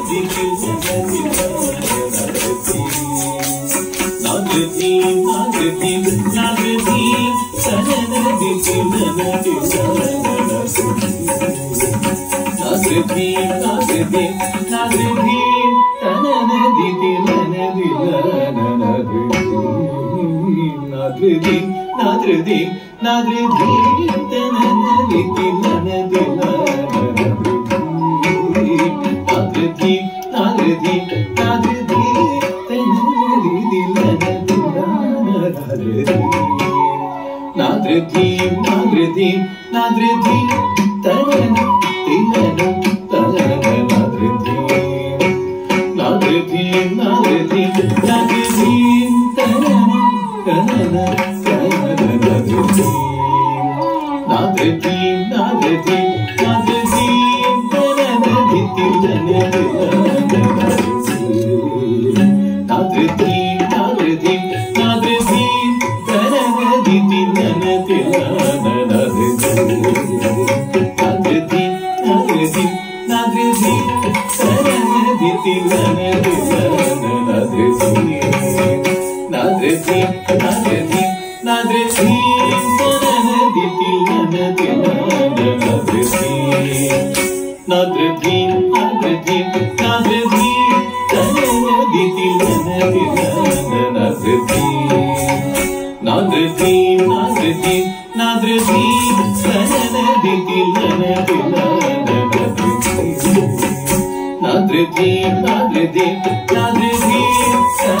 Nadridim, nadridim, nadridim, nadridim, nadridim, nadridim, nadridim, Nadredim, nadredim, nadredim, tanana, tinana, tanana, nadredim. Nadredim, nadredim, nadredim, tanana, tanana, tanana, nadredim. Nadredim, nadredim, nadredim, Nadrezi, Nadrezi, Nadrezi, Nadrezi. Nadredim, nadredim, nadredim, tanana, tinana, tinana, nadredim. Nadredim, nadredim, nadredim, tanana, tinana, tinana, nadredim. Nadredim, nadredim, nadredim, tanana,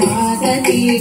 Bharti